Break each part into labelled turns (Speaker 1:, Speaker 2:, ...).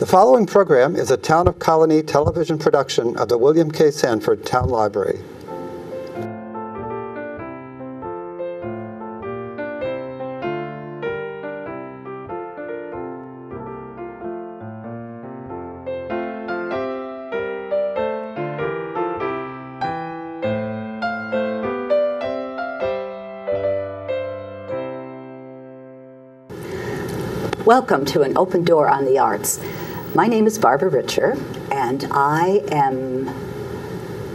Speaker 1: The following program is a Town of Colonie television production of the William K. Sanford Town Library.
Speaker 2: Welcome to an open door on the arts. My name is Barbara Richer, and I am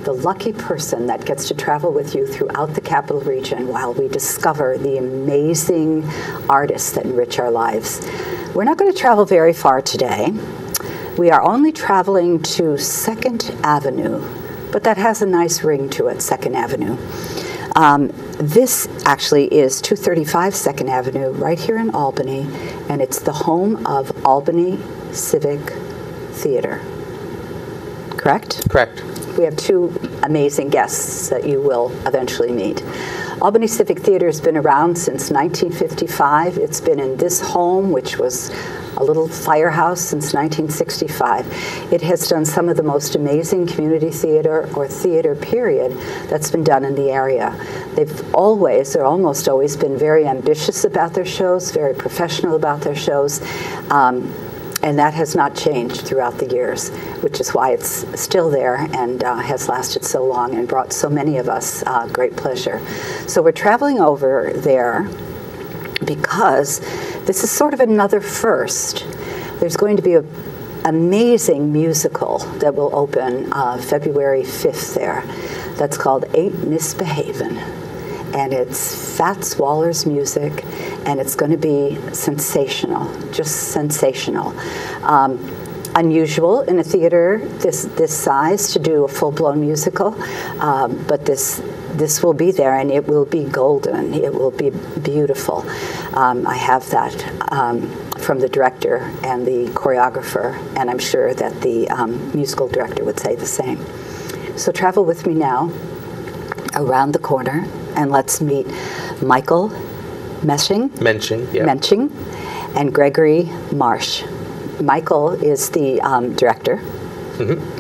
Speaker 2: the lucky person that gets to travel with you throughout the capital region while we discover the amazing artists that enrich our lives. We're not going to travel very far today. We are only traveling to Second Avenue, but that has a nice ring to it, Second Avenue. Um, this actually is 235 Second Avenue, right here in Albany, and it's the home of Albany Civic Theater. Correct?
Speaker 3: Correct.
Speaker 2: We have two amazing guests that you will eventually meet. Albany Civic Theater has been around since 1955. It's been in this home, which was a little firehouse since 1965. It has done some of the most amazing community theater or theater period that's been done in the area. They've always, or almost always, been very ambitious about their shows, very professional about their shows. Um, and that has not changed throughout the years, which is why it's still there and uh, has lasted so long and brought so many of us uh, great pleasure. So we're traveling over there because this is sort of another first. There's going to be a amazing musical that will open uh, February 5th there that's called Ain't Misbehavin'. And it's Fats Waller's music, and it's going to be sensational, just sensational. Um, unusual in a theater this this size to do a full blown musical, um, but this this will be there and it will be golden. It will be beautiful. Um, I have that um, from the director and the choreographer, and I'm sure that the um, musical director would say the same. So travel with me now around the corner and let's meet Michael Meshing.
Speaker 3: Mensching, yeah.
Speaker 2: Mensching and Gregory Marsh. Michael is the um, director,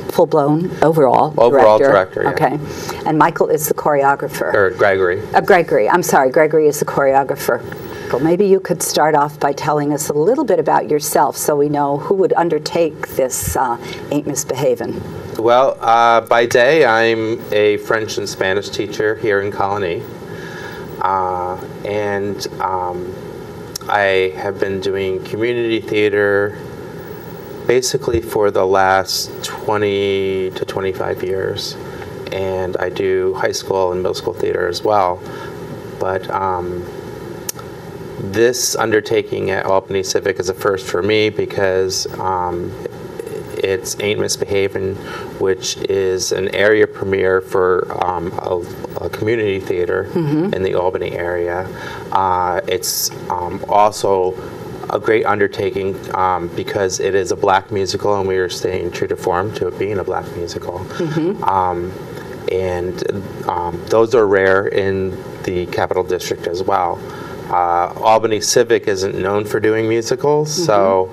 Speaker 2: full blown overall
Speaker 3: Mm-hmm. Overall director, yeah.
Speaker 2: Okay, and Michael is the choreographer.
Speaker 3: Or Gregory.
Speaker 2: Uh, Gregory, I'm sorry, Gregory is the choreographer. Maybe you could start off by telling us a little bit about yourself so we know who would undertake this uh, Ain't Misbehavin'.
Speaker 3: Well, uh, by day, I'm a French and Spanish teacher here in Colonie. Uh, and um, I have been doing community theater basically for the last 20 to 25 years. And I do high school and middle school theater as well. But um, this undertaking at Albany Civic is a first for me because um, it's Ain't Misbehaving, which is an area premiere for um, a, a community theater in the Albany area. Uh, it's um, also a great undertaking um, because it is a black musical and we are staying true to form to it being a black musical. Um, and um, those are rare in the Capital District as well. Uh, Albany Civic isn't known for doing musicals, so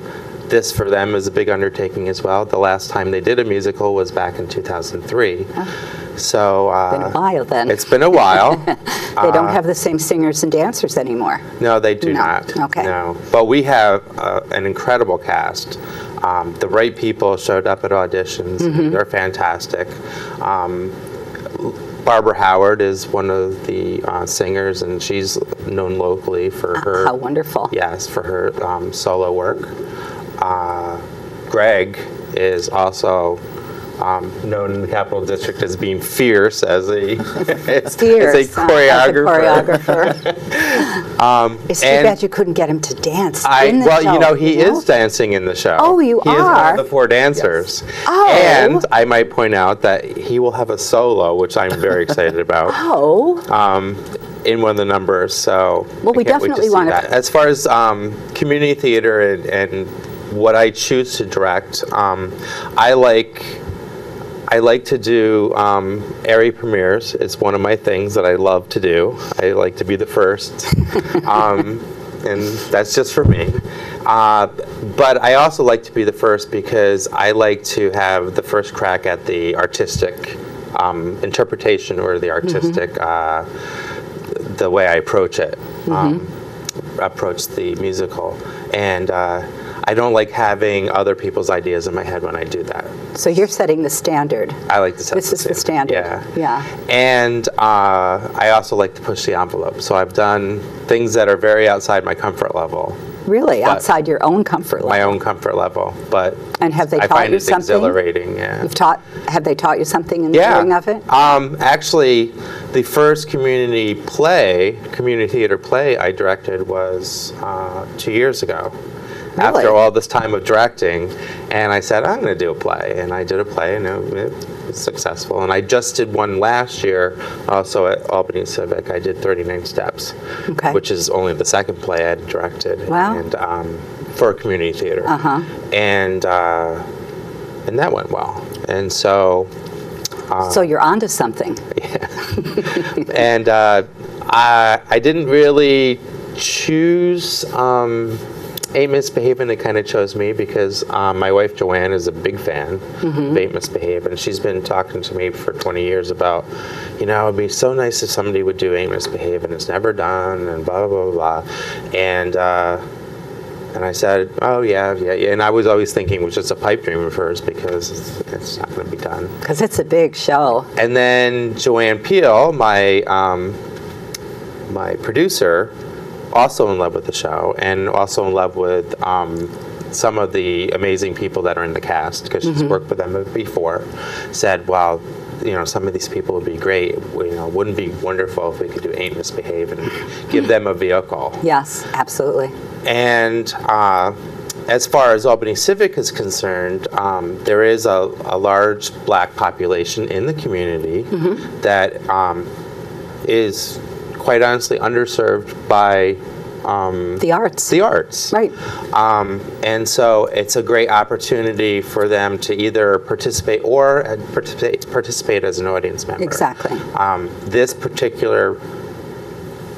Speaker 3: this for them is a big undertaking as well. The last time they did a musical was back in 2003. So uh,
Speaker 2: Been a while then.
Speaker 3: It's been a while.
Speaker 2: They don't have the same singers and dancers anymore.
Speaker 3: No, they do
Speaker 2: No.
Speaker 3: not.
Speaker 2: Okay.
Speaker 3: No, but we have uh, an incredible cast. Um, the right people showed up at auditions.
Speaker 2: Mm-hmm.
Speaker 3: They're fantastic. Um, Barbara Howard is one of the uh, singers, and she's known locally for her.
Speaker 2: How wonderful.
Speaker 3: Yes, for her um, solo work. Uh, Greg is also um, known in the Capital District as being fierce as a, as,
Speaker 2: Fierce,
Speaker 3: as a
Speaker 2: uh,
Speaker 3: choreographer.
Speaker 2: As a choreographer. it's too
Speaker 3: and-
Speaker 2: bad you couldn't get him to dance.
Speaker 3: I
Speaker 2: in the
Speaker 3: well,
Speaker 2: show,
Speaker 3: you know, he
Speaker 2: know?
Speaker 3: is dancing in the show.
Speaker 2: Oh, you
Speaker 3: he is one of the four dancers.
Speaker 2: Oh.
Speaker 3: And I might point out that he will have a solo, which I'm very excited about.
Speaker 2: Oh,
Speaker 3: um, in one of the numbers. So
Speaker 2: Well, we
Speaker 3: to
Speaker 2: definitely wanna-
Speaker 3: that. As far as um, community theater and, and what I choose to direct, um, I like. I like to do um, area premieres. It's one of my things that I love to do. I like to be the first, um, and that's just for me. Uh, but I also like to be the first because I like to have the first crack at the artistic um, interpretation or the artistic, uh, the way I approach it, um, approach the musical. And uh, I don't like having other people's ideas in my head when I do that.
Speaker 2: So you're setting the standard.
Speaker 3: I like to set
Speaker 2: This is the standard.
Speaker 3: Yeah.
Speaker 2: Yeah.
Speaker 3: And uh, I also like to push the envelope. So I've done things that are very outside my comfort level,
Speaker 2: Really, outside your own comfort level.
Speaker 3: my own comfort level. But
Speaker 2: And have they
Speaker 3: I
Speaker 2: taught
Speaker 3: find
Speaker 2: you
Speaker 3: it
Speaker 2: something?
Speaker 3: exhilarating. Yeah.
Speaker 2: You've taught, have they taught you something in the
Speaker 3: yeah.
Speaker 2: doing of it?
Speaker 3: Um, actually, the first community play, community theater play I directed was uh, two years ago.
Speaker 2: Really?
Speaker 3: After all this time of directing, and I said I'm going to do a play, and I did a play, and it, it was successful. And I just did one last year, also at Albany Civic. I did 39 Steps,
Speaker 2: Okay.
Speaker 3: which is only the second play I directed,
Speaker 2: Wow.
Speaker 3: and um, for a community theater.
Speaker 2: Uh-huh.
Speaker 3: And uh, and that went well. And so
Speaker 2: So you're onto something. Yeah.
Speaker 3: and uh, I, I didn't really choose um, Ain't Misbehaving. It kind of chose me because um, my wife Joanne is a big fan of Ain't Misbehaving. She's been talking to me for 20 years about, you know, it'd be so nice if somebody would do Ain't Misbehaving. It's never done, and blah blah blah blah. And uh, and I said, oh yeah, yeah, yeah. And I was always thinking it was just a pipe dream of hers because it's, it's not going to be done.
Speaker 2: Because it's a big show.
Speaker 3: And then Joanne Peel, my um, my producer, also in love with the show, and also in love with um, some of the amazing people that are in the cast because she's worked with them before. Said, "Well, you know, some of these people would be great. You know, wouldn't be wonderful if we could do Ain't Misbehavin' give them a vehicle."
Speaker 2: Yes, absolutely.
Speaker 3: And uh, as far as Albany Civic is concerned, um, there is a, a large black population in the community that um, is quite honestly underserved by um,
Speaker 2: The arts.
Speaker 3: the arts.
Speaker 2: Right.
Speaker 3: Um, and so it's a great opportunity for them to either participate or uh, participate, participate as an audience member.
Speaker 2: Exactly.
Speaker 3: Um, this particular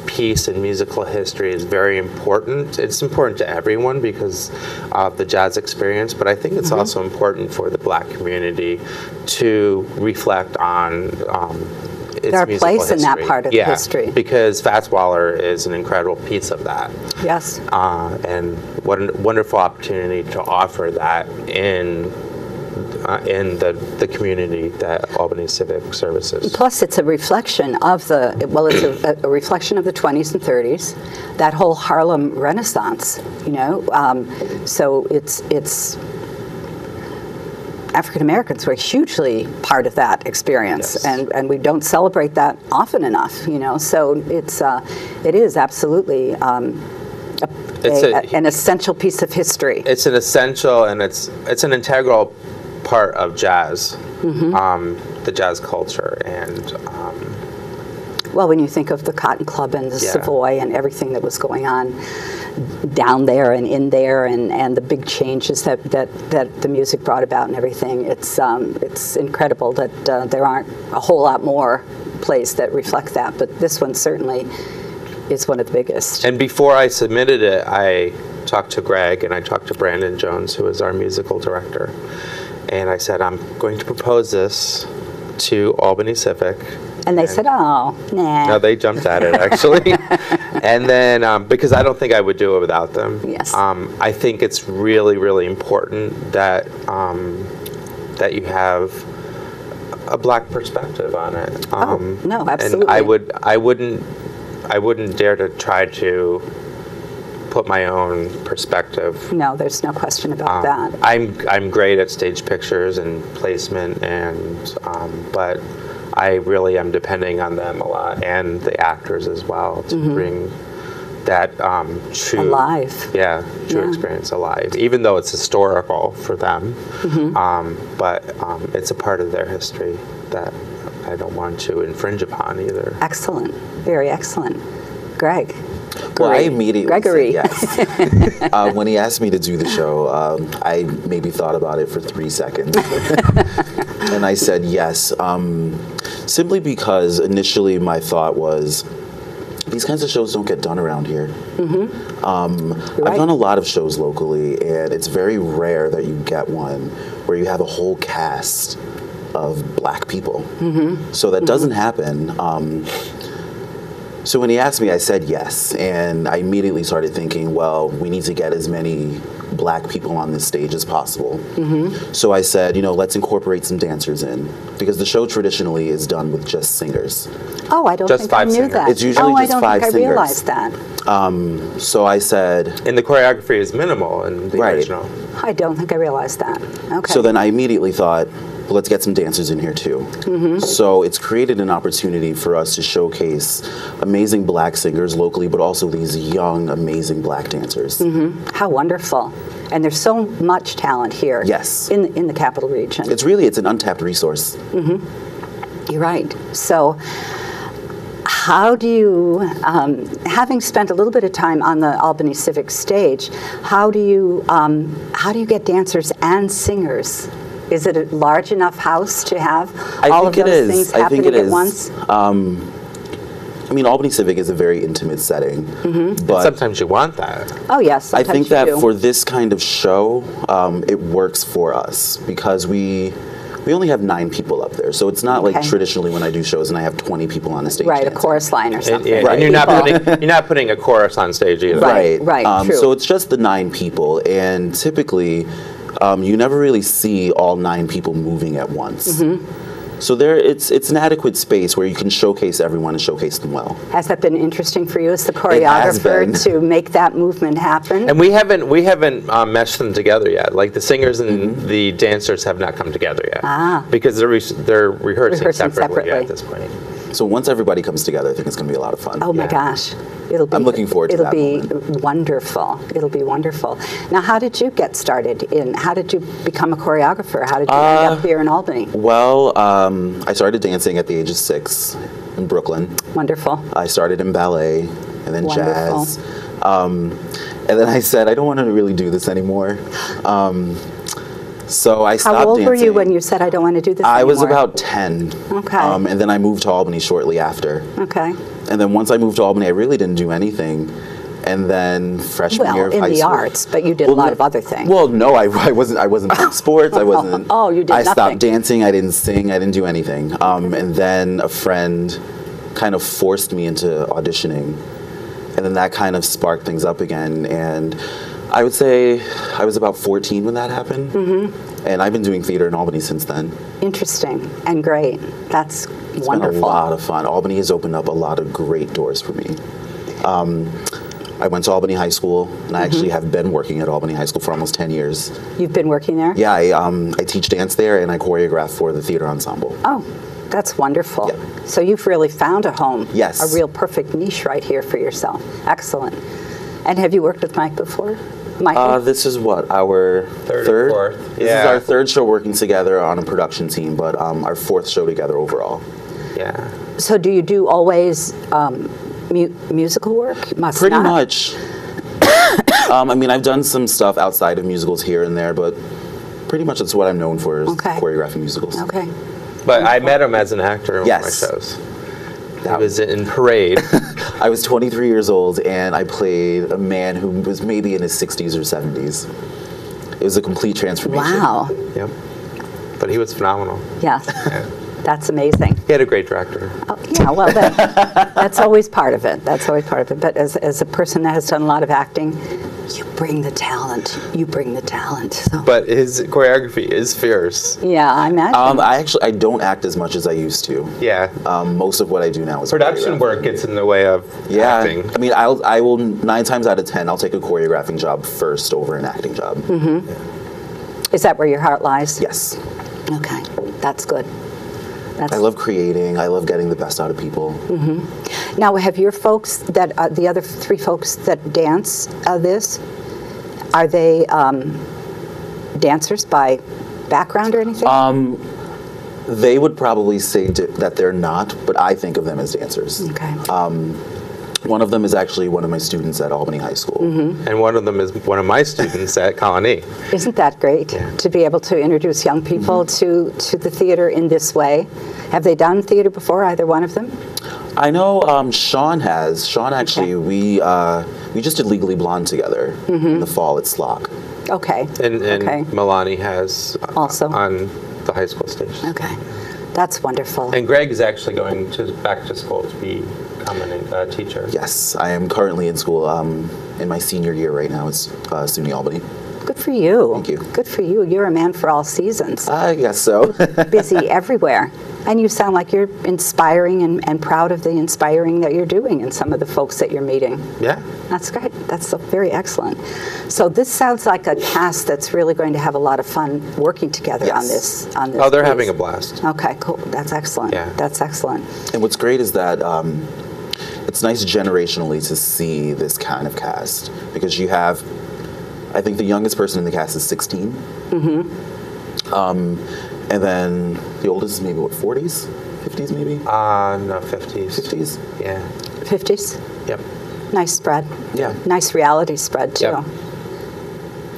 Speaker 3: piece in musical history is very important. It's important to everyone because of the jazz experience, but I think
Speaker 2: Mm-hmm.
Speaker 3: it's also important for the black community to reflect on um,
Speaker 2: Their place in that part of
Speaker 3: yeah,
Speaker 2: history.
Speaker 3: Because Fats Waller is an incredible piece of that.
Speaker 2: Yes.
Speaker 3: Uh, and what a wonderful opportunity to offer that in uh, in the, the community that Albany Civic services.
Speaker 2: Plus, it's a reflection of the, well, it's a, a reflection of the 20s and 30s, that whole Harlem Renaissance, you know? Um, so it's, it's, African Americans were hugely part of that experience,
Speaker 3: Yes.
Speaker 2: and, and we don't celebrate that often enough, you know? So it's, uh, it is absolutely um, a,
Speaker 3: It's
Speaker 2: a-
Speaker 3: a-
Speaker 2: an essential piece of history.
Speaker 3: It's an essential and it's it's an integral part of jazz,
Speaker 2: Mm-hmm.
Speaker 3: um, the jazz culture, and um,
Speaker 2: Well, when you think of the Cotton Club and the
Speaker 3: Yeah.
Speaker 2: Savoy and everything that was going on down there and in there, and, and the big changes that, that, that the music brought about and everything, it's um, it's incredible that uh, there aren't a whole lot more plays that reflect that. But this one certainly is one of the biggest.
Speaker 3: and before I submitted it, I talked to Greg and I talked to Brandon Jones, who is our musical director, and I said I'm going to propose this to Albany Civic.
Speaker 2: And they said, "Oh, nah."
Speaker 3: No, they jumped at it actually, and then um, because I don't think I would do it without them.
Speaker 2: Yes.
Speaker 3: Um, I think it's really, really important that um, that you have a black perspective on it. Um,
Speaker 2: Oh, no, absolutely.
Speaker 3: And I would, I wouldn't, I wouldn't dare to try to put my own perspective
Speaker 2: no, there's no question about
Speaker 3: um,
Speaker 2: that.
Speaker 3: I'm I'm great at stage pictures and placement, and um, but I really am depending on them a lot and the actors as well to bring that um, true
Speaker 2: Mm-hmm. Alive.
Speaker 3: yeah, true
Speaker 2: Yeah.
Speaker 3: experience alive. Even though it's historical for them,
Speaker 2: Mm-hmm.
Speaker 3: um, but um, it's a part of their history that I don't want to infringe upon either.
Speaker 2: Excellent, very excellent, Greg.
Speaker 4: Well, I immediately
Speaker 2: Gregory.
Speaker 4: said yes. uh, when he asked me to do the show, um, I maybe thought about it for three seconds, and I said yes. Um, simply because initially my thought was, these kinds of shows don't get done around here. Um, I've done a lot of shows locally, and it's very rare that you get one where you have a whole cast of black people. So that doesn't happen. Um, so when he asked me, I said yes, and I immediately started thinking, well, we need to get as many black people on this stage as possible. Mm-hmm. So I said, you know, let's incorporate some dancers in because the show traditionally is done with just singers.
Speaker 2: Oh, I don't
Speaker 3: Just
Speaker 2: think I
Speaker 3: five
Speaker 2: knew
Speaker 3: singers.
Speaker 2: that.
Speaker 4: It's usually
Speaker 2: oh, I
Speaker 4: just
Speaker 2: don't
Speaker 4: five
Speaker 2: think I
Speaker 4: singers.
Speaker 2: realized that.
Speaker 4: Um, so I said,
Speaker 3: And the choreography is minimal in the
Speaker 4: Right.
Speaker 3: original.
Speaker 2: I don't think I realized that. Okay.
Speaker 4: So then I immediately thought, well, let's get some dancers in here too. So it's created an opportunity for us to showcase amazing black singers locally, but also these young, amazing black dancers.
Speaker 2: How wonderful. And there's so much talent here.
Speaker 4: Yes.
Speaker 2: In, in the capital region.
Speaker 4: It's really it's an untapped resource.
Speaker 2: You're right. So, how do you, um, having spent a little bit of time on the Albany Civic stage, how do you um, how do you get dancers and singers? Is it a large enough house to have
Speaker 4: I
Speaker 2: all of
Speaker 4: think it
Speaker 2: those
Speaker 4: is.
Speaker 2: things
Speaker 4: I think
Speaker 2: happening
Speaker 4: it
Speaker 2: at
Speaker 4: is.
Speaker 2: once?
Speaker 4: I mean, Albany Civic is a very intimate setting, but
Speaker 3: Sometimes you want that.
Speaker 2: Oh yes,
Speaker 4: I think
Speaker 2: you
Speaker 4: that
Speaker 2: do.
Speaker 4: for this kind of show, um, it works for us because we we only have nine people up there, so it's not like traditionally when I do shows and I have twenty people on the stage.
Speaker 2: right a chorus line or
Speaker 3: And,
Speaker 2: something.
Speaker 3: yeah, and you're not putting you're not putting a chorus on stage either.
Speaker 2: Right.
Speaker 4: Right, Um,
Speaker 2: true.
Speaker 4: So it's just the nine people, and typically, um, you never really see all nine people moving at once.
Speaker 2: Mm-hmm.
Speaker 4: So there, it's it's an adequate space where you can showcase everyone and showcase them well.
Speaker 2: Has that been interesting for you as the choreographer to make that movement happen?
Speaker 3: And we haven't we haven't um, meshed them together yet. Like the singers and the dancers have not come together yet.
Speaker 2: Ah.
Speaker 3: Because they're re- they're rehearsing,
Speaker 2: Rehearsing
Speaker 3: separately,
Speaker 2: separately.
Speaker 3: at this point.
Speaker 4: So once everybody comes together, I think it's going to be a lot of fun.
Speaker 2: Oh my
Speaker 3: Yeah.
Speaker 2: gosh, it'll be.
Speaker 4: I'm looking forward to that.
Speaker 2: It'll be
Speaker 4: moment.
Speaker 2: wonderful. It'll be wonderful. Now, how did you get started in? How did you become a choreographer? How did you end
Speaker 4: Uh,
Speaker 2: up here in Albany?
Speaker 4: Well, um, I started dancing at the age of six in Brooklyn.
Speaker 2: Wonderful.
Speaker 4: I started in ballet and then
Speaker 2: Wonderful.
Speaker 4: jazz. Um, and then I said, I don't want to really do this anymore. Um, so I stopped
Speaker 2: How old
Speaker 4: dancing.
Speaker 2: were you when you said I don't want to do this
Speaker 4: I was about 10.
Speaker 2: Okay.
Speaker 4: Um, and then I moved to Albany shortly after.
Speaker 2: Okay.
Speaker 4: And then once I moved to Albany, I really didn't do anything. And then freshman
Speaker 2: Well,
Speaker 4: year of
Speaker 2: in
Speaker 4: high
Speaker 2: the
Speaker 4: school.
Speaker 2: arts, but you did a lot
Speaker 4: no-
Speaker 2: of other things.
Speaker 4: Well, no, I, I wasn't. I wasn't playing sports. I wasn't.
Speaker 2: Oh, you did
Speaker 4: I
Speaker 2: nothing.
Speaker 4: stopped dancing. I didn't sing. I didn't do anything. Um, and then a friend kind of forced me into auditioning, and then that kind of sparked things up again. And I would say I was about 14 when that happened. Mm-hmm. And I've been doing theater in Albany since then.
Speaker 2: Interesting and great. That's
Speaker 4: It's
Speaker 2: wonderful.
Speaker 4: been a lot of fun. Albany has opened up a lot of great doors for me. Um, I went to Albany High School, and I actually
Speaker 2: Mm-hmm.
Speaker 4: have been working at Albany High School for almost 10 years.
Speaker 2: You've been working there?
Speaker 4: Yeah, I, um, I teach dance there, and I choreograph for the theater ensemble.
Speaker 2: Oh, that's wonderful.
Speaker 4: Yeah.
Speaker 2: So you've really found a home.
Speaker 4: Yes.
Speaker 2: A real perfect niche right here for yourself. Excellent. And have you worked with Mike before? Mike?
Speaker 4: Uh, this is what our
Speaker 3: Third or fourth.
Speaker 4: This is our third show working together on a production team, but um, our fourth show together overall.
Speaker 3: Yeah.
Speaker 2: so do you do always um, mu- musical work? Must
Speaker 4: Pretty
Speaker 2: not.
Speaker 4: much. um, I mean, I've done some stuff outside of musicals here and there, but pretty much that's what I'm known for is
Speaker 2: Okay.
Speaker 4: choreographing musicals.
Speaker 2: Okay.
Speaker 3: But I met him as an actor in
Speaker 4: Yes.
Speaker 3: one of my shows. That was in Parade.
Speaker 4: I was 23 years old, and I played a man who was maybe in his 60s or 70s. It was a complete transformation.
Speaker 2: Wow.
Speaker 3: yep. But he was phenomenal.
Speaker 2: Yes. That's amazing.
Speaker 3: He had a great director.
Speaker 2: Oh, yeah, well, that, that's always part of it. That's always part of it. But as, as a person that has done a lot of acting, you bring the talent. You bring the talent. So.
Speaker 3: But his choreography is fierce.
Speaker 2: yeah, I imagine.
Speaker 4: Um, I actually I don't act as much as I used to.
Speaker 3: Yeah.
Speaker 4: Um, most of what I do now is
Speaker 3: Production work gets in the way of
Speaker 4: Yeah,
Speaker 3: acting.
Speaker 4: I mean, I'll I will nine times out of ten I'll take a choreographing job first over an acting job. Mm-hmm.
Speaker 2: Is that where your heart lies?
Speaker 4: Yes,
Speaker 2: Okay, that's good. That's,
Speaker 4: I love creating. I love getting the best out of people.
Speaker 2: Now, have your folks that uh, the other three folks that dance uh, this, are they um, dancers by background or anything?
Speaker 4: Um, They would probably say d- that they're not, but I think of them as dancers.
Speaker 2: okay.
Speaker 4: One of them is actually one of my students at Albany High School.
Speaker 3: And one of them is one of my students at Colonie.
Speaker 2: Isn't that great to be able to introduce young people to to the theater in this way? Have they done theater before? Either one of them?
Speaker 4: I know um, Sean has. Sean actually, we uh, we just did Legally Blonde together in the fall at SLOC.
Speaker 2: Okay.
Speaker 3: And, and
Speaker 2: okay.
Speaker 3: Milani has uh,
Speaker 2: Also.
Speaker 3: on the high school stage.
Speaker 2: Okay. That's wonderful.
Speaker 3: And Greg is actually going to back to school to become a uh, teacher.
Speaker 4: Yes, I am currently in school um, in my senior year right now. It's uh, SUNY Albany.
Speaker 2: Good for you.
Speaker 4: Thank you.
Speaker 2: Good for you. You're a man for all seasons.
Speaker 4: I guess so.
Speaker 2: Busy everywhere. And you sound like you're inspiring and, and proud of the inspiring that you're doing and some of the folks that you're meeting.
Speaker 3: Yeah.
Speaker 2: That's great. That's so very excellent. So this sounds like a cast that's really going to have a lot of fun working together on this. On this.
Speaker 3: Oh, they're
Speaker 2: piece.
Speaker 3: having a blast.
Speaker 2: Okay, cool. That's excellent.
Speaker 3: Yeah.
Speaker 2: That's excellent.
Speaker 4: and what's great is that um, it's nice generationally to see this kind of cast because you have, I think the youngest person in the cast is 16. Mm-hmm. Um, and then the oldest is maybe what 40s, 50s maybe,
Speaker 3: Uh, no, 50s.
Speaker 4: 50s.
Speaker 3: Yeah.
Speaker 2: 50s.
Speaker 3: Yep.
Speaker 2: Nice spread.
Speaker 4: Yeah.
Speaker 2: Nice reality spread too.
Speaker 3: Yep.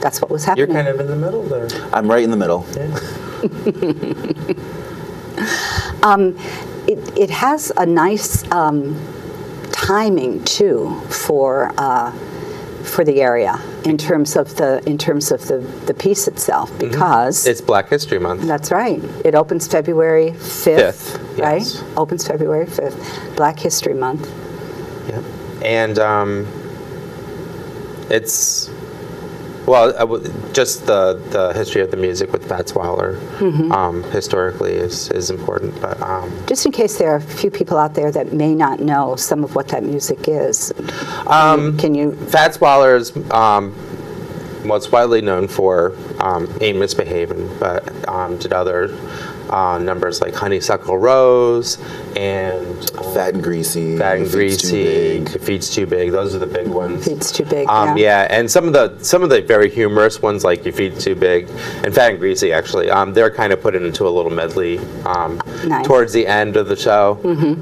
Speaker 2: That's what was happening.
Speaker 3: You're kind of in the middle there.
Speaker 4: I'm right in the middle.
Speaker 3: Yeah.
Speaker 2: it, it has a nice um, timing too for uh, for the area in terms of the in terms of the, the piece itself because
Speaker 3: Mm-hmm. It's Black History Month.
Speaker 2: that's right. It opens February 5th, right?
Speaker 3: yes.
Speaker 2: Opens February 5th. Black History Month.
Speaker 3: Yep. And um, it's well, w- just the the history of the music with Fats Waller
Speaker 2: Mm-hmm. um,
Speaker 3: historically is is important, but um,
Speaker 2: Just in case there are a few people out there that may not know some of what that music is,
Speaker 3: Um,
Speaker 2: can you?
Speaker 3: Fats Waller is um, most widely known for um, Ain't Misbehaving, but um, did other uh, numbers like Honeysuckle Rose and um,
Speaker 4: Fat and greasy.
Speaker 3: Fat and
Speaker 4: Feet's Too
Speaker 3: Greasy,
Speaker 4: Big.
Speaker 3: Feet's Too Big. Those are the big ones.
Speaker 2: It's too big.
Speaker 3: Um,
Speaker 2: yeah.
Speaker 3: yeah, and some of the some of the very humorous ones, like "Your Feet Too Big" and "Fat and Greasy," actually, um, they're kind of put into a little medley um,
Speaker 2: Nice.
Speaker 3: towards the end of the show.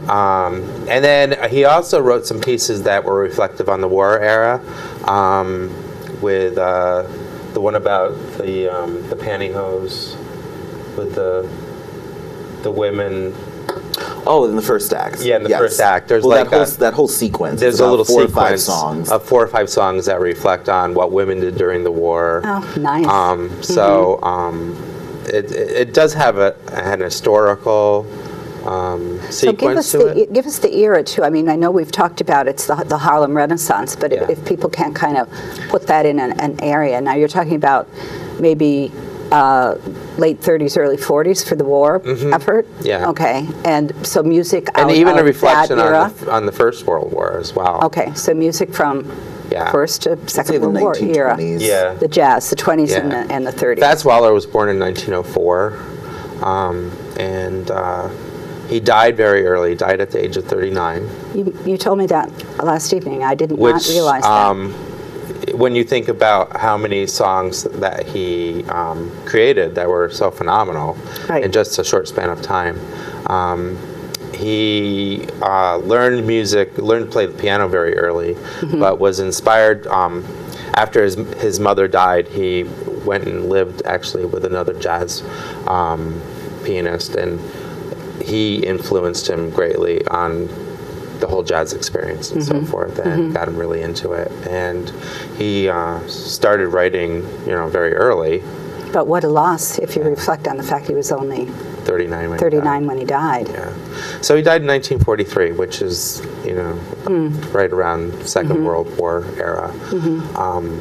Speaker 3: Um, and then he also wrote some pieces that were reflective on the war era, um, with uh, the one about the um, the pantyhose, with the the women.
Speaker 4: Oh, in the first act.
Speaker 3: Yeah, in the
Speaker 4: Yes.
Speaker 3: first act, there's
Speaker 4: well,
Speaker 3: like
Speaker 4: that, whole,
Speaker 3: a-
Speaker 4: that whole sequence.
Speaker 3: There's
Speaker 4: is
Speaker 3: a little
Speaker 4: four
Speaker 3: sequence
Speaker 4: or five songs.
Speaker 3: of four or five songs that reflect on what women did during the war.
Speaker 2: Oh, nice.
Speaker 3: Um, so um, it, it, it does have a, an historical um,
Speaker 2: So give us
Speaker 3: to
Speaker 2: the
Speaker 3: it.
Speaker 2: give us the era too. I mean, I know we've talked about it's the, the Harlem Renaissance, but
Speaker 3: Yeah.
Speaker 2: if, if people can't kind of put that in an, an area, now you're talking about maybe uh, late 30s, early 40s for the war effort.
Speaker 3: Mm-hmm. Yeah.
Speaker 2: Okay, and so music
Speaker 3: and
Speaker 2: out
Speaker 3: even
Speaker 2: of
Speaker 3: a reflection on the, on the First World War as well.
Speaker 2: okay, so music from
Speaker 3: Yeah.
Speaker 2: first to second World War era.
Speaker 3: Yeah.
Speaker 2: The jazz, the 20s and, the, and the 30s.
Speaker 3: Fats Waller was born in 1904, um, and uh, he died very early. He died at the age of 39.
Speaker 2: you, you told me that last evening. I did not
Speaker 3: which
Speaker 2: realize that.
Speaker 3: um, when you think about how many songs that he um, created that were so phenomenal
Speaker 2: Right.
Speaker 3: in just a short span of time. Um, he uh, learned music, learned to play the piano very early,
Speaker 2: Mm-hmm.
Speaker 3: but was inspired um, after his, his mother died. He went and lived actually with another jazz um, pianist, and he influenced him greatly on the whole jazz experience and so mm-hmm. forth, and mm-hmm. got him really into it. And he uh, started writing, you know, very early,
Speaker 2: but what a loss if you reflect on the fact he was only
Speaker 3: 39 when he
Speaker 2: 39
Speaker 3: died.
Speaker 2: when he died.
Speaker 3: Yeah. So he died in 1943, which is, you know, mm. right around 2nd mm-hmm. World War era. Um,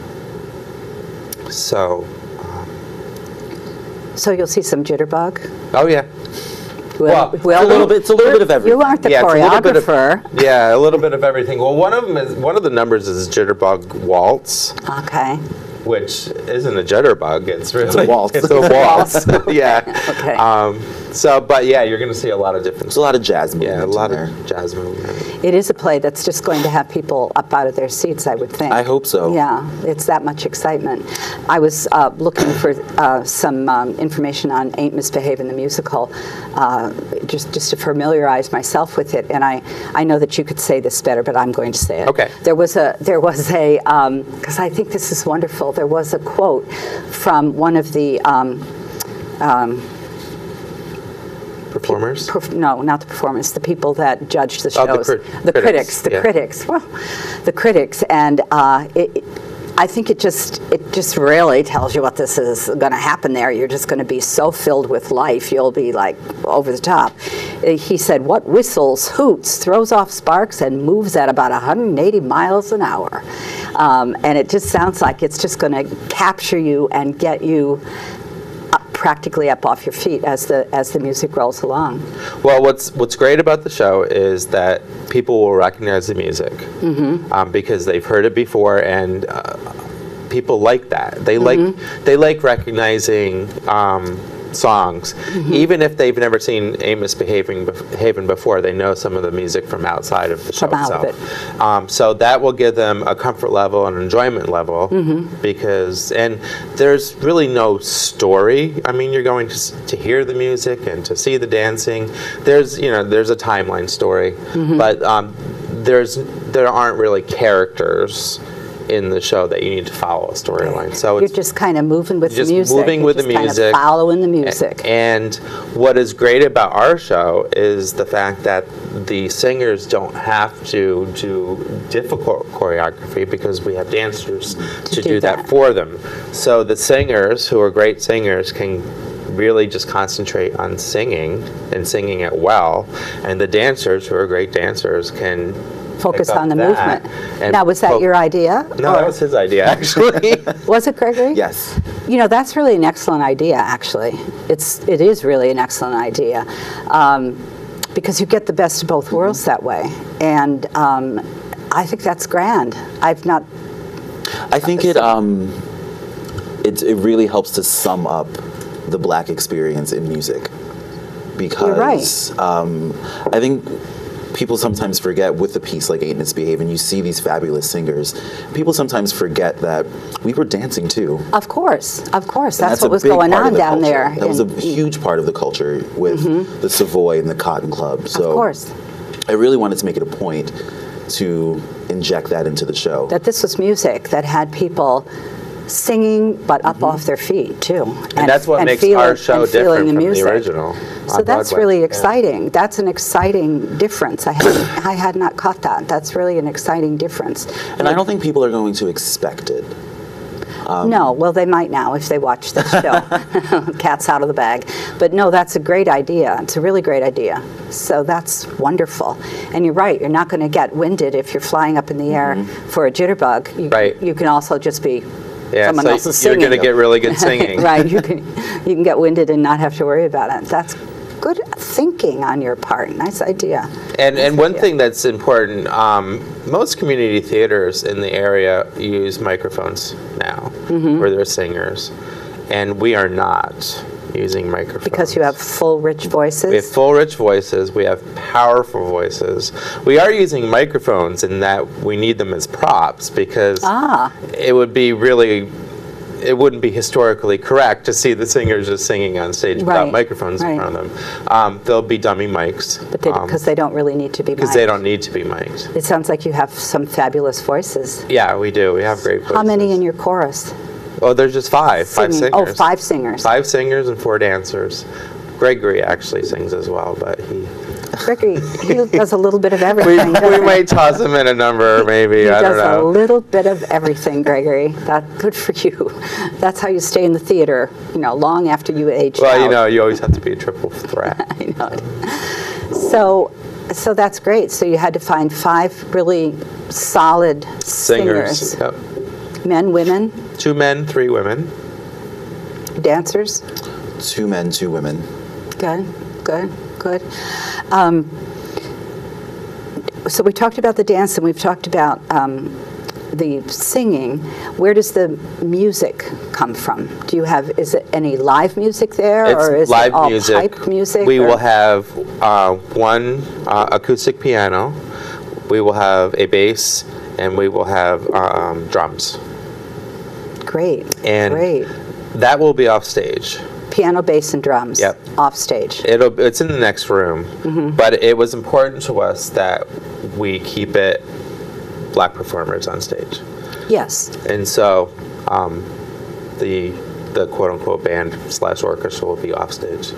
Speaker 3: so, um,
Speaker 2: So you'll see some jitterbug.
Speaker 3: oh yeah.
Speaker 2: Well,
Speaker 3: Well,
Speaker 4: a little bit- it's a little bit of everything.
Speaker 2: You aren't the
Speaker 3: yeah, it's a of-
Speaker 2: choreographer.
Speaker 3: yeah, a little bit of everything. Well, one of them is one of the numbers is Jitterbug Waltz,
Speaker 2: Okay.
Speaker 3: which isn't a jitterbug. It's really
Speaker 4: a waltz.
Speaker 3: It's a waltz. yeah.
Speaker 2: Okay.
Speaker 3: Um, so, but yeah, you're going to see a lot of different.
Speaker 4: There's a lot of jazz movement
Speaker 3: Yeah, a lot
Speaker 4: in there.
Speaker 3: of jazz movement.
Speaker 2: It is a play that's just going to have people up out of their seats, I would think.
Speaker 4: I hope so.
Speaker 2: Yeah, it's that much excitement. I was uh, looking for uh, some um, information on Ain't Misbehaving the musical, uh, just just to familiarize myself with it. And I, I know that you could say this better, but I'm going to say it.
Speaker 3: Okay.
Speaker 2: There was a there was a because I think this is wonderful. There was a quote from one of the. Um, um,
Speaker 3: performers.
Speaker 2: perf- no, not the performers, the people that judge the
Speaker 3: Oh, the
Speaker 2: shows. the
Speaker 3: critics,
Speaker 2: critics, the
Speaker 3: yeah.
Speaker 2: critics. Well, the critics, and uh, it, it- I think it just it just really tells you what this is going to happen there. You're just going to be so filled with life, you'll be like over the top. He said, "What whistles, hoots, throws off sparks, and moves at about 180 miles an hour," um, and it just sounds like it's just going to capture you and get you. Practically up off your feet as the as the music rolls along.
Speaker 3: Well, what's what's great about the show is that people will recognize the music um, because they've heard it before, and uh, people like that. They like they like recognizing um, songs, even if they've never seen Ain't Misbehaving Haven before. They know some of the music from outside of the show
Speaker 2: From out of
Speaker 3: itself. Um, so that will give them a comfort level and enjoyment level because, and there's really no story. I mean, you're going to, to hear the music and to see the dancing. There's, you know, there's a timeline story, but um, there's there aren't really characters in the show that you need to follow a storyline. So
Speaker 2: You're just kind of moving with the music.
Speaker 3: moving
Speaker 2: You're
Speaker 3: with the
Speaker 2: just kind of
Speaker 3: music,
Speaker 2: following the music.
Speaker 3: And what is great about our show is the fact that the singers don't have to do difficult choreography because we have dancers to,
Speaker 2: do
Speaker 3: do that.
Speaker 2: that.
Speaker 3: for them. So the singers, who are great singers, can really just concentrate on singing and singing it well, and the dancers, who are great dancers, can
Speaker 2: Focus on the
Speaker 3: that
Speaker 2: movement.
Speaker 3: and
Speaker 2: Now, was that your idea?
Speaker 3: No, that was his idea actually.
Speaker 2: Was it, Gregory?
Speaker 4: Yes.
Speaker 2: You know, that's really an excellent idea, actually. It's, it is really an excellent idea. Um, because you get the best of both worlds that way. And um, I think that's grand. I've not,
Speaker 4: I think it um, it it really helps to sum up the black experience in music because
Speaker 2: right.
Speaker 4: um, I think people sometimes forget with a piece like Ain't Misbehaving, you see these fabulous singers. People sometimes forget that we were dancing too.
Speaker 2: of course, of course.
Speaker 4: And
Speaker 2: That's, what was going on down
Speaker 4: culture.
Speaker 2: there.
Speaker 4: That was a huge part of the culture with mm-hmm. the Savoy and the Cotton Club. So
Speaker 2: Of course.
Speaker 4: I really wanted to make it a point to inject that into the show.
Speaker 2: that this was music that had people singing but up off their feet too and,
Speaker 3: that's what makes
Speaker 2: feeling-
Speaker 3: our show
Speaker 2: and feeling
Speaker 3: different from the
Speaker 2: music.
Speaker 3: original
Speaker 2: so that's
Speaker 3: Broadway.
Speaker 2: really
Speaker 3: Yeah.
Speaker 2: exciting that's an exciting difference i had i had not caught that that's really an exciting difference
Speaker 4: and I don't think people are going to expect it. Um,
Speaker 2: no well they might now if they watch this show cat's out of the bag but no that's a great idea it's a really great idea so that's wonderful and you're right you're not going to get winded if you're flying up in the air for a jitterbug you,
Speaker 3: Mm-hmm. Right.
Speaker 2: you can also just be
Speaker 3: Yeah,
Speaker 2: someone
Speaker 3: so
Speaker 2: else is
Speaker 3: you're going to get really good singing.
Speaker 2: right. You can you can get winded and not have to worry about it. That's good thinking on your part. Nice idea.
Speaker 3: And, and one
Speaker 2: idea.
Speaker 3: thing that's important, um, most community theaters in the area use microphones now
Speaker 2: Mm-hmm.
Speaker 3: for their singers, and we are not using microphones.
Speaker 2: Because you have full, rich voices.
Speaker 3: We have full, rich voices. We have powerful voices. We are using microphones in that we need them as props because
Speaker 2: Ah.
Speaker 3: it would be really, it wouldn't be historically correct to see the singers just singing on stage without
Speaker 2: Right,
Speaker 3: microphones in front of them. Um, there'll be dummy mics.
Speaker 2: but they,
Speaker 3: um,
Speaker 2: because they don't really need to be.
Speaker 3: because they don't need to be mic'd.
Speaker 2: It sounds like you have some fabulous voices.
Speaker 3: Yeah, we do. We have great voices.
Speaker 2: How many in your chorus?
Speaker 3: Oh, there's just five. Five
Speaker 2: oh,
Speaker 3: singers.
Speaker 2: Oh, five singers.
Speaker 3: Five singers and four dancers. Gregory actually sings as well, but he.
Speaker 2: Gregory, he does a little bit of everything.
Speaker 3: we
Speaker 2: doesn't
Speaker 3: might toss him in a number, maybe.
Speaker 2: He
Speaker 3: I don't
Speaker 2: does a little bit of everything, Gregory. That good for you. That's how you stay in the theater, you know, long after you age
Speaker 3: Well, you know, you always have to be a triple threat.
Speaker 2: I know. So, so that's great. So you had to find five really solid
Speaker 3: Singers.
Speaker 2: singers,
Speaker 3: Yep.
Speaker 2: Men, women,
Speaker 3: Two men, three women.
Speaker 2: dancers.
Speaker 4: Two men, two women.
Speaker 2: Good, good, good. Um, so we talked about the dance and we've talked about um, the singing. Where does the music come from? Do you have, is it any live music there?
Speaker 3: It's
Speaker 2: or is
Speaker 3: live
Speaker 2: it all
Speaker 3: music.
Speaker 2: pipe music?
Speaker 3: We
Speaker 2: or-
Speaker 3: will have uh, one uh, acoustic piano. We will have a bass, and we will have um, drums.
Speaker 2: Great,
Speaker 3: And
Speaker 2: great.
Speaker 3: that will be off stage.
Speaker 2: Piano, bass, and drums.
Speaker 3: Yep.
Speaker 2: Off stage.
Speaker 3: It'll it's in the next room,
Speaker 2: Mm-hmm.
Speaker 3: but it was important to us that we keep it black performers on stage,
Speaker 2: Yes.
Speaker 3: and so um, the the quote unquote band slash orchestra will be off stage.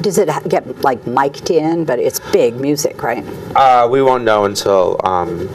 Speaker 2: Does it get like mic'd in? But it's big music, right?
Speaker 3: Uh, we won't know until um,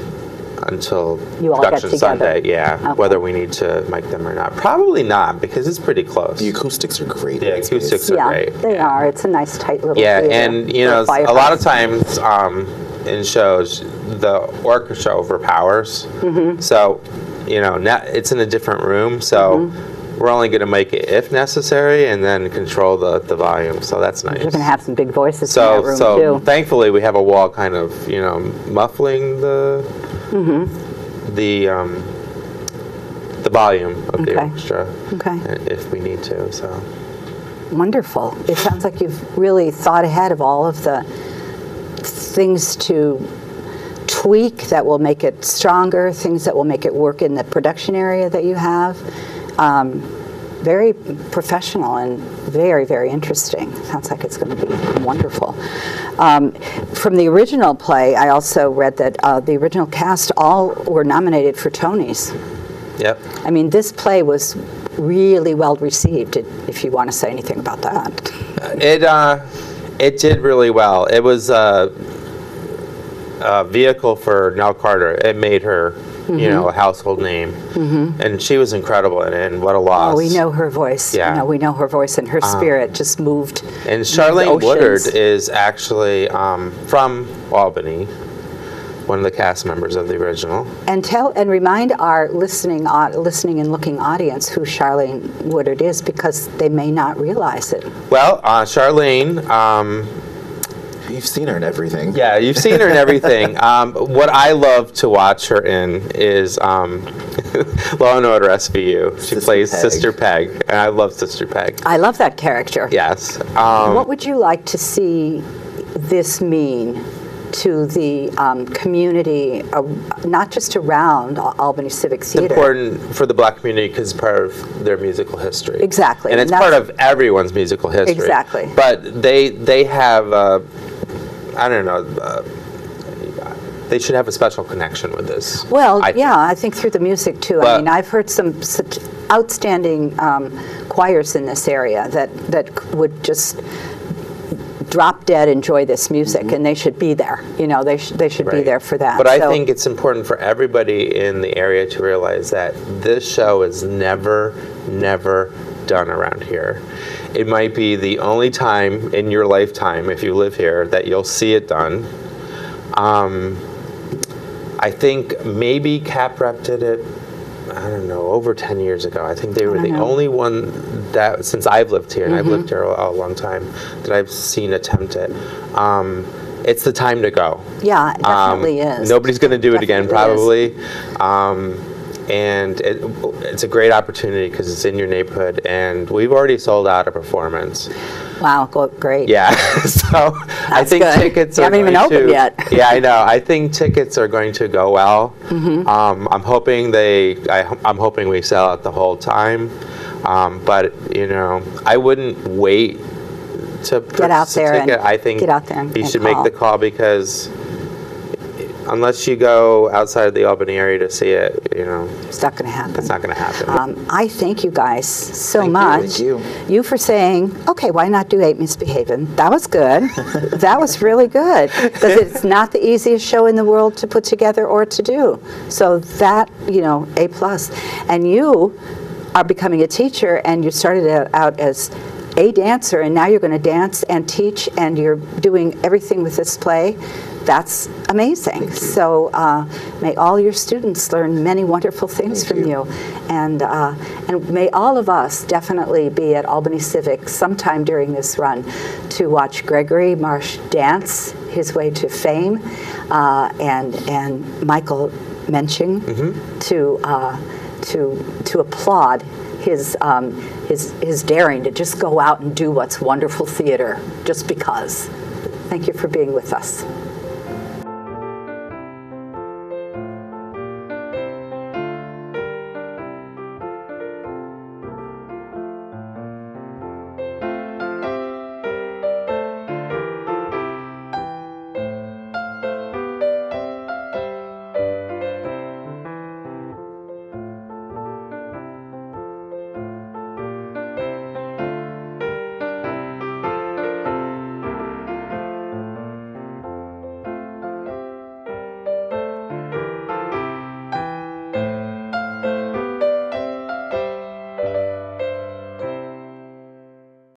Speaker 3: until
Speaker 2: You all get
Speaker 3: production
Speaker 2: together.
Speaker 3: Sunday. Yeah,
Speaker 2: Okay.
Speaker 3: whether we need to mic them or not. Probably not because it's pretty close.
Speaker 4: The acoustics are great.
Speaker 3: Yeah,
Speaker 4: in that space.
Speaker 3: acoustics are
Speaker 2: yeah,
Speaker 3: great.
Speaker 2: they are. It's a nice, tight little.
Speaker 3: Yeah,
Speaker 2: theater
Speaker 3: and you know, a lot of times um, in shows, the orchestra overpowers.
Speaker 2: Mm-hmm.
Speaker 3: So, you know, now it's in a different room, so
Speaker 2: Mm-hmm.
Speaker 3: we're only going to make it if necessary, and then control the, the volume. So that's nice.
Speaker 2: You're going to have some big voices in
Speaker 3: so,
Speaker 2: that room
Speaker 3: so
Speaker 2: too.
Speaker 3: thankfully, we have a wall kind of, you know, muffling the
Speaker 2: Mm-hmm.
Speaker 3: the um, the volume of the
Speaker 2: Okay.
Speaker 3: orchestra,
Speaker 2: Okay.
Speaker 3: if we need to. So.
Speaker 2: Wonderful. It sounds like you've really thought ahead of all of the things to tweak that will make it stronger, things that will make it work in the production area that you have. Um, very professional and very, very interesting. Sounds like it's going to be wonderful. Um, from the original play, I also read that uh, the original cast all were nominated for Tonys.
Speaker 3: Yep.
Speaker 2: I mean, this play was really well received, if you want to say anything about that.
Speaker 3: It uh, it did really well. It was uh, a vehicle for Nell Carter. It made her,
Speaker 2: Mm-hmm.
Speaker 3: you know, a household name, and she was incredible in it. And what a loss!
Speaker 2: Oh, we know her voice.
Speaker 3: Yeah.
Speaker 2: You know, we know her voice, and her spirit just moved.
Speaker 3: And Charlayne Woodard is actually um, from Albany, one of the cast members of the original.
Speaker 2: And tell and remind our listening, au- listening and looking audience who Charlayne Woodard is, because they may not realize it.
Speaker 3: Well, uh, Charlayne. Um,
Speaker 4: You've seen her in everything.
Speaker 3: Yeah, you've seen her in everything. Um, what I love to watch her in is um, Law and Order SVU. She
Speaker 4: Sister
Speaker 3: plays
Speaker 4: Peg.
Speaker 3: Sister Peg, and I love Sister Peg.
Speaker 2: I love that character.
Speaker 3: Yes. Um,
Speaker 2: what would you like to see this mean to the um, community, uh, not just around Albany Civic Theater.
Speaker 3: it's
Speaker 2: Theater?
Speaker 3: important for the black community because it's part of their musical history.
Speaker 2: Exactly,
Speaker 3: And
Speaker 2: and
Speaker 3: it's part of everyone's musical history.
Speaker 2: Exactly.
Speaker 3: But they they have, uh, I don't know, uh, they should have a special connection with this.
Speaker 2: Well,
Speaker 3: I
Speaker 2: yeah, I think through the music too. I mean, I've heard some such outstanding um, choirs in this area that that would just drop dead enjoy this music, and they should be there. You know, they should they should be
Speaker 3: Mm-hmm.
Speaker 2: There for that.
Speaker 3: But I think it's important for everybody in the area to realize that this show is never, never done around here. It might be the only time in your lifetime, if you live here, that you'll see it done. Um, I think maybe Cap Rep did it. I don't know, over 10 years ago. I think they were the
Speaker 2: know.
Speaker 3: only one that, since I've lived here, and I've
Speaker 2: Mm-hmm.
Speaker 3: lived here a, a long time, that I've seen attempt it. Um, it's the time to go.
Speaker 2: yeah, it
Speaker 3: Um,
Speaker 2: definitely is.
Speaker 3: Nobody's going to do it again,
Speaker 2: Definitely
Speaker 3: probably. And it, it's a great opportunity because it's in your neighborhood, and we've already sold out a performance.
Speaker 2: Wow, great.
Speaker 3: Yeah, so I think
Speaker 2: good.
Speaker 3: tickets are
Speaker 2: haven't even
Speaker 3: going
Speaker 2: opened
Speaker 3: to-
Speaker 2: yet.
Speaker 3: yeah, I know. I think tickets are going to go well.
Speaker 2: Mm-hmm.
Speaker 3: Um, I'm hoping they. I, i'm hoping we sell out the whole time. Um, but you know, I wouldn't wait to
Speaker 2: Get out there and-
Speaker 3: I think
Speaker 2: get out there and-
Speaker 3: you
Speaker 2: and
Speaker 3: should
Speaker 2: call.
Speaker 3: make the call because unless you go outside of the Albany area to see it, you know,
Speaker 2: It's not going to happen.
Speaker 3: it's not going to happen.
Speaker 2: Um, I thank you guys so
Speaker 3: Thank you.
Speaker 2: much.
Speaker 4: Thank you.
Speaker 2: You for saying, okay, why not do Ain't Misbehaving? That was good. that was really good because it's not the easiest show in the world to put together or to do. So that, you know, A plus. And you are becoming a teacher, and you started out- out as a dancer, and now you're going to dance and teach, and you're doing everything with this play. That's amazing. So uh, may all your students learn many wonderful things
Speaker 4: Thank
Speaker 2: from
Speaker 4: you.
Speaker 2: you, and uh, and may all of us definitely be at Albany Civic sometime during this run to watch Gregory Marsh dance his way to fame, uh, and and Michael Mensching to uh, to to applaud his um, his his daring to just go out and do what's wonderful theater just because. Thank you for being with us.